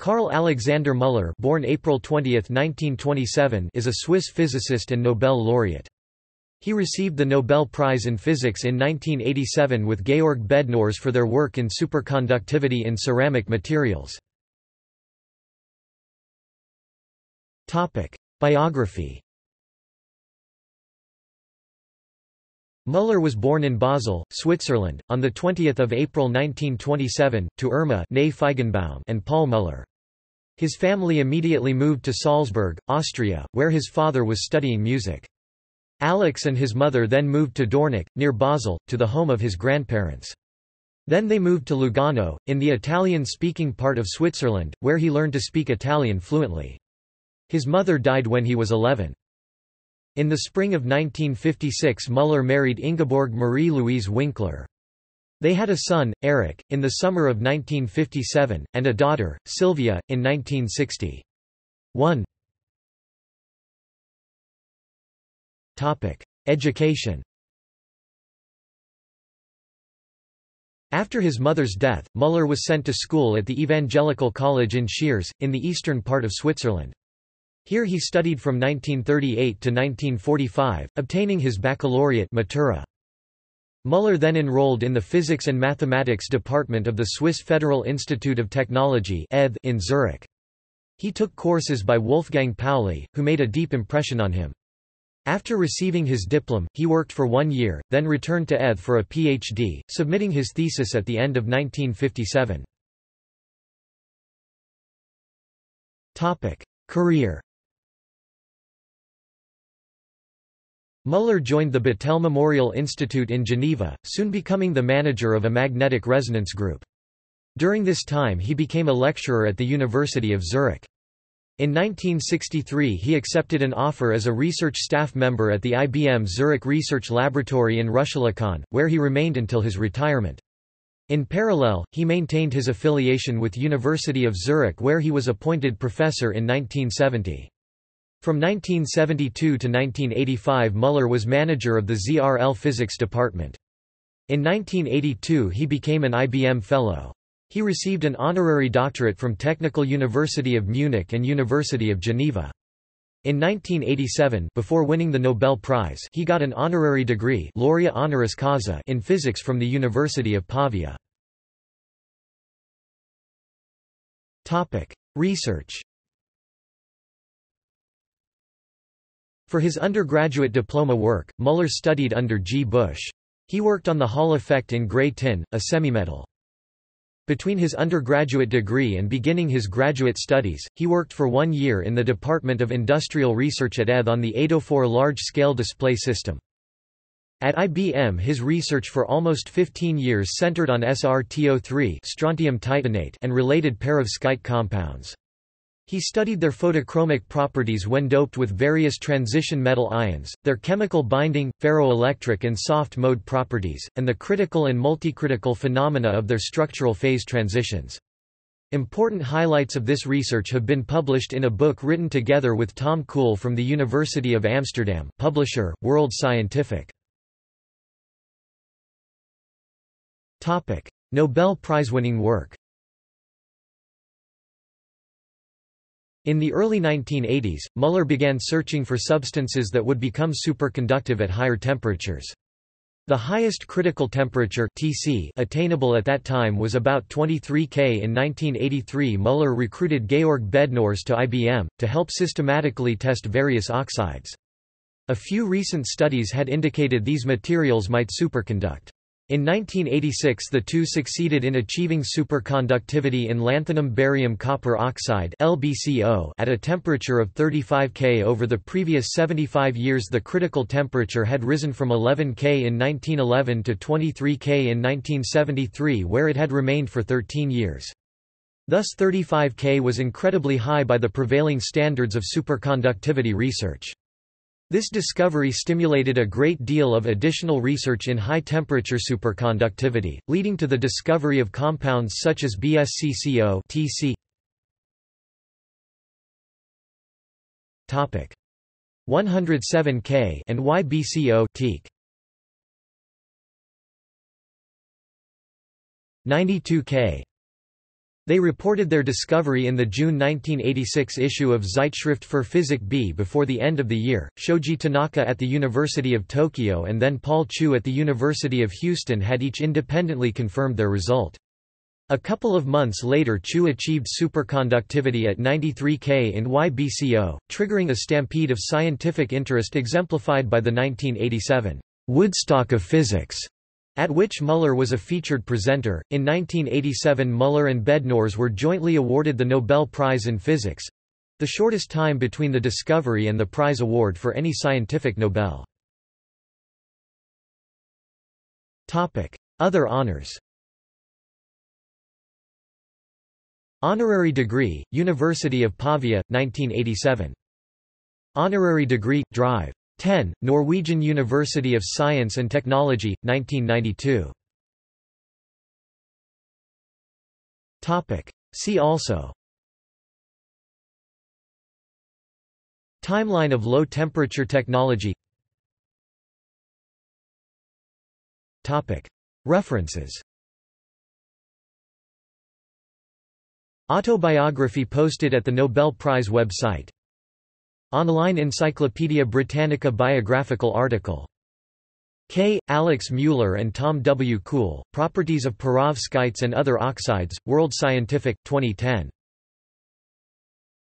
Karl Alexander Müller born April 20, 1927, is a Swiss physicist and Nobel laureate. He received the Nobel Prize in Physics in 1987 with Georg Bednorz for their work in superconductivity in ceramic materials. Biography Müller was born in Basel, Switzerland, on 20 April 1927, to Irma and Paul Müller. His family immediately moved to Salzburg, Austria, where his father was studying music. Alex and his mother then moved to Dornach, near Basel, to the home of his grandparents. Then they moved to Lugano, in the Italian-speaking part of Switzerland, where he learned to speak Italian fluently. His mother died when he was 11. In the spring of 1956 Müller married Ingeborg Marie-Louise Winkler. They had a son, Eric, in the summer of 1957, and a daughter, Sylvia, in 1960. 1 Education After his mother's death, Müller was sent to school at the Evangelical College in Schiers, in the eastern part of Switzerland. Here he studied from 1938 to 1945, obtaining his baccalaureate Matura. Müller then enrolled in the Physics and Mathematics department of the Swiss Federal Institute of Technology in Zurich. He took courses by Wolfgang Pauli, who made a deep impression on him. After receiving his diploma, he worked for one year, then returned to ETH for a PhD, submitting his thesis at the end of 1957. Career Müller joined the Battelle Memorial Institute in Geneva, soon becoming the manager of a magnetic resonance group. During this time he became a lecturer at the University of Zurich. In 1963 he accepted an offer as a research staff member at the IBM Zurich Research Laboratory in Rüschlikon, where he remained until his retirement. In parallel, he maintained his affiliation with University of Zurich where he was appointed professor in 1970. From 1972 to 1985 Müller was manager of the ZRL Physics Department. In 1982 he became an IBM Fellow. He received an honorary doctorate from Technical University of Munich and University of Geneva. In 1987 before winning the Nobel Prize he got an honorary degree Laurea honoris causa in physics from the University of Pavia. Research For his undergraduate diploma work, Müller studied under G. Busch. He worked on the Hall effect in gray tin, a semimetal. Between his undergraduate degree and beginning his graduate studies, he worked for one year in the Department of Industrial Research at ETH on the Eidophor large-scale display system. At IBM his research for almost 15 years centered on SRTO3 strontium titanate and related perovskite compounds. He studied their photochromic properties when doped with various transition metal ions, their chemical binding, ferroelectric and soft mode properties, and the critical and multicritical phenomena of their structural phase transitions. Important highlights of this research have been published in a book written together with Tom Kool from the University of Amsterdam publisher, World Scientific. Nobel Prize-winning work In the early 1980s, Müller began searching for substances that would become superconductive at higher temperatures. The highest critical temperature Tc attainable at that time was about 23 K. In 1983 Müller recruited Georg Bednorz to IBM, to help systematically test various oxides. A few recent studies had indicated these materials might superconduct. In 1986 the two succeeded in achieving superconductivity in lanthanum barium copper oxide at a temperature of 35 K. Over the previous 75 years the critical temperature had risen from 11 K in 1911 to 23 K in 1973 where it had remained for 13 years. Thus 35 K was incredibly high by the prevailing standards of superconductivity research. This discovery stimulated a great deal of additional research in high-temperature superconductivity, leading to the discovery of compounds such as BSCCO TC. Topic 107K and YBCO teak. 92K They reported their discovery in the June 1986 issue of Zeitschrift für Physik B. Before the end of the year, Shoji Tanaka at the University of Tokyo and then Paul Chu at the University of Houston had each independently confirmed their result. A couple of months later Chu achieved superconductivity at 93 K in YBCO, triggering a stampede of scientific interest exemplified by the 1987 Woodstock of Physics at which Muller was a featured presenter. In 1987, Muller and Bednorz were jointly awarded the Nobel Prize in Physics the shortest time between the discovery and the prize award for any scientific Nobel. Other honors Honorary degree, University of Pavia, 1987. Honorary degree, Drive. 10, Norwegian University of Science and Technology, 1992. See also. Timeline of low-temperature technology. References. Autobiography posted at the Nobel Prize website Online Encyclopaedia Britannica biographical article. K. Alex Mueller and Tom W. Kool, Properties of perovskites and Other Oxides, World Scientific, 2010.